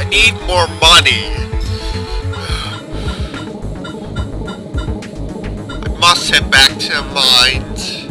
I need more money. I must head back to the mines.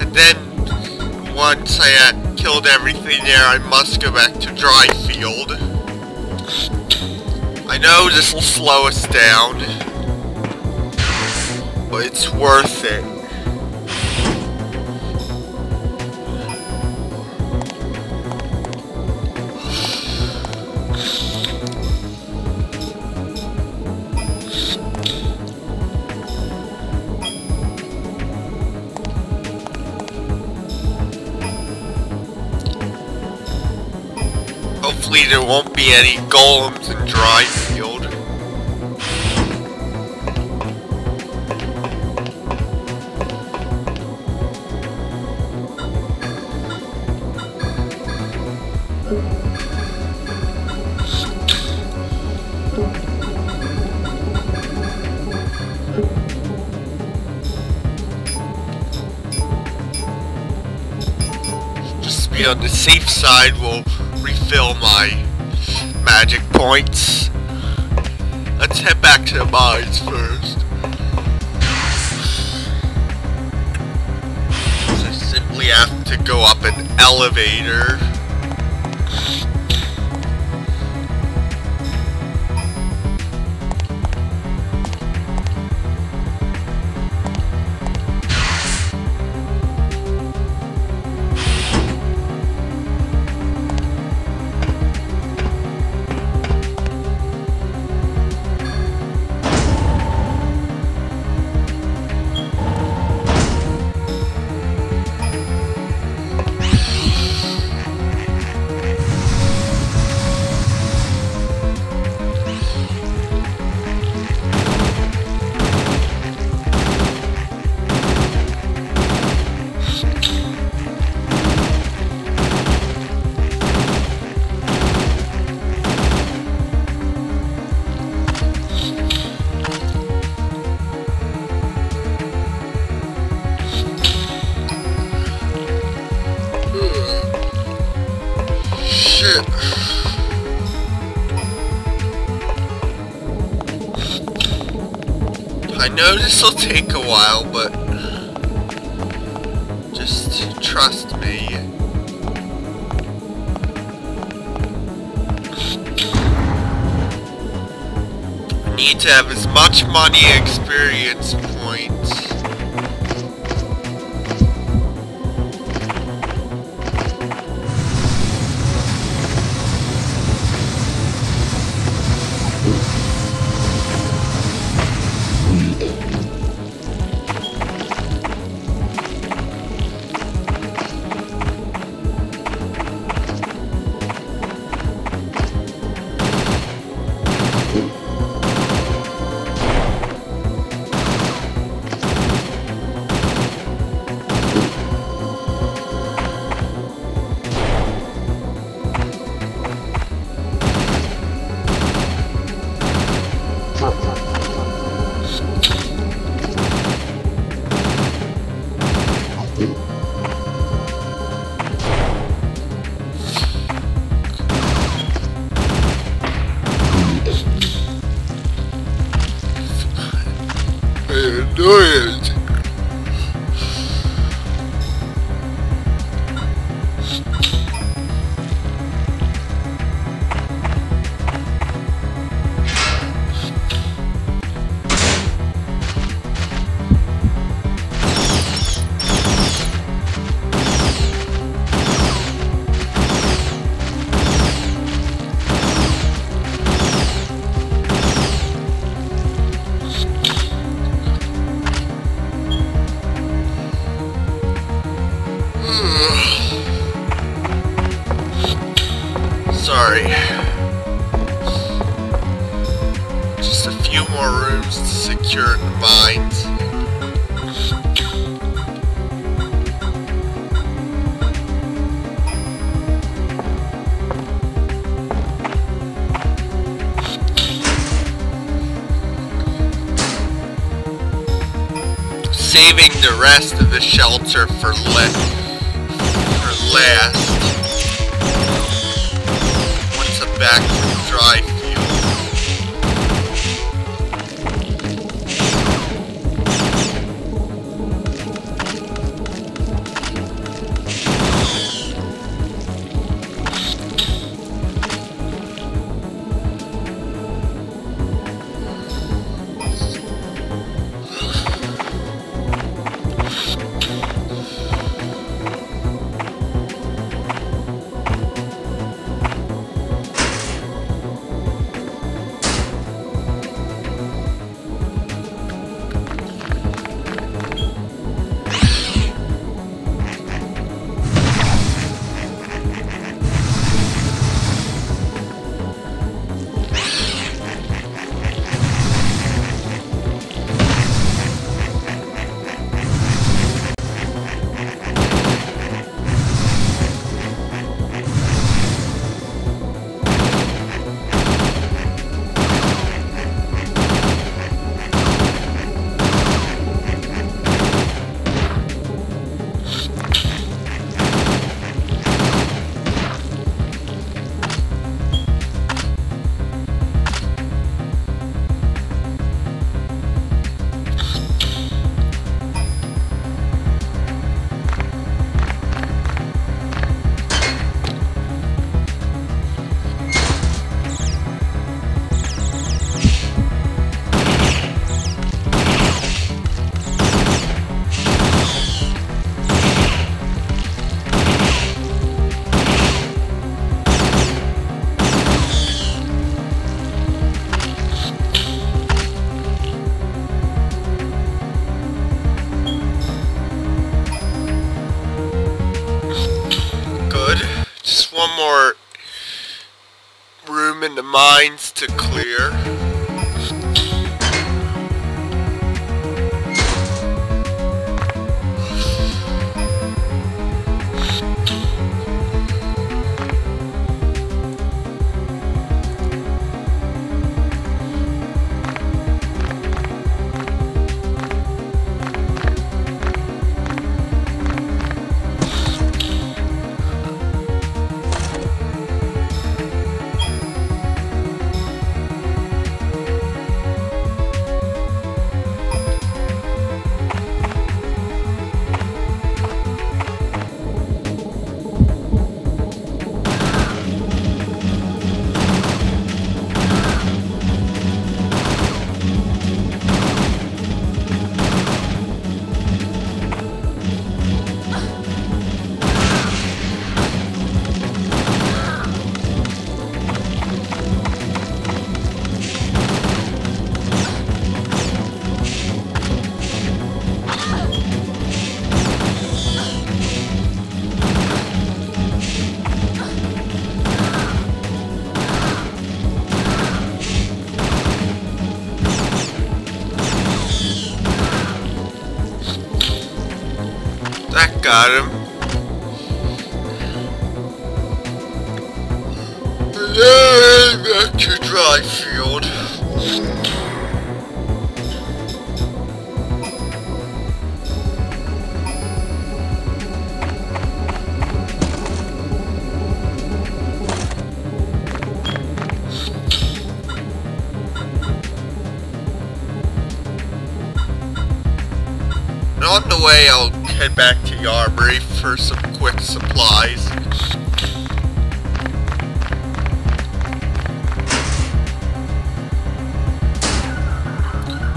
And then, once I had killed everything there, I must go back to Dryfield. I know this will slow us down, but it's worth it. There won't be any golems in Dryfield. Just to be on the safe side, we'll refill my magic points. Let's head back to the mines first. So I simply have to go up an elevator. Know this will take a while, but just trust me. Need to have as much money experience points. saving the rest of the shelter for, la for last. Once I'm back dry mines to clear. That got him. Then back to Dryfield. And on the way, I'll head back to Yarbury for some quick supplies.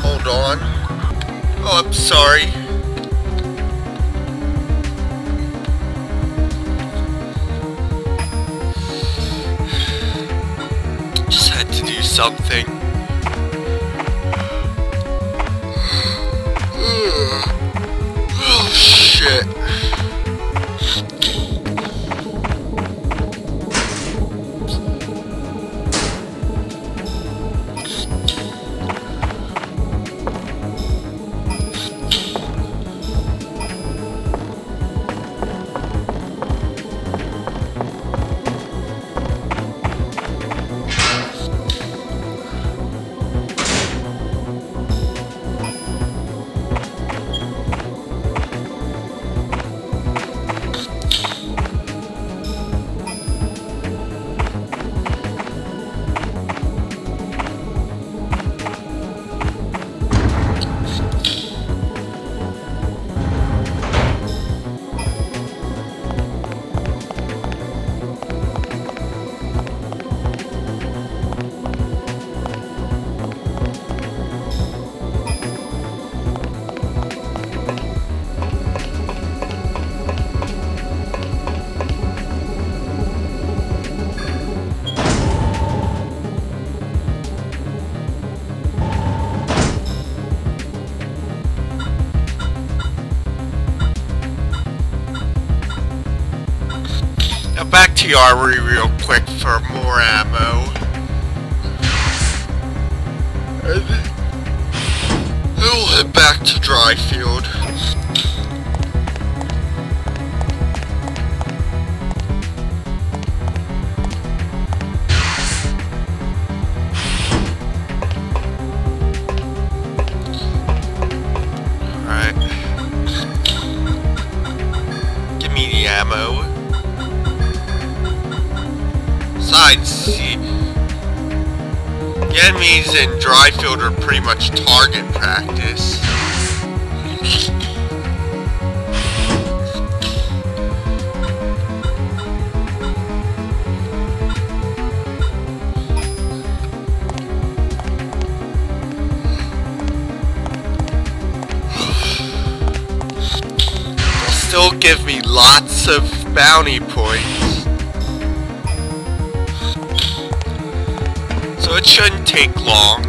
Hold on. Oh, I'm sorry. Just had to do something. Shit. To Yarbury real quick for more ammo. We'll head back to Dryfield. In Dryfield are pretty much target practice. Still give me lots of bounty points. So it shouldn't take long.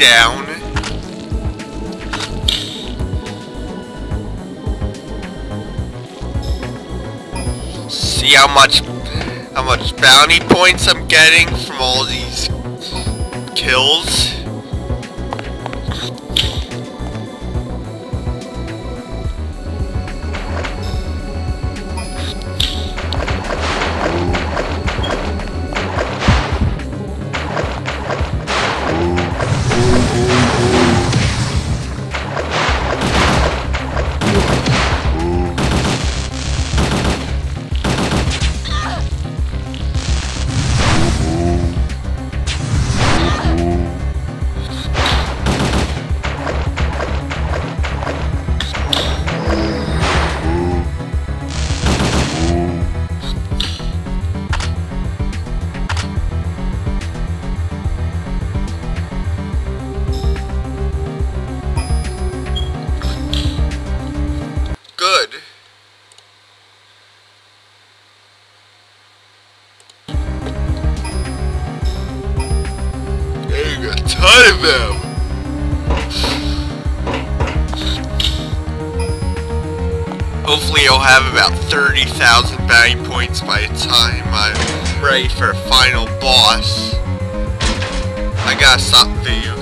Down. See how much how much bounty points I'm getting from all these kills. Of them. Hopefully I'll have about 30,000 bounty points by the time I'm ready for a final boss. I gotta stop the video